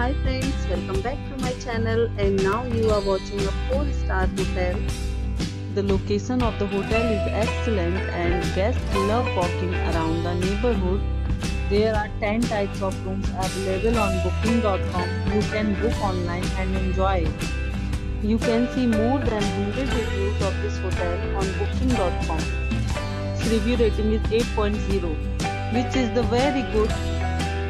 Hi friends, welcome back to my channel and now you are watching a 4 star hotel. The location of the hotel is excellent and guests love walking around the neighborhood. There are 10 types of rooms available on booking.com. You can book online and enjoy. You can see more than 100 reviews of this hotel on booking.com. Its review rating is 8.0 which is the very good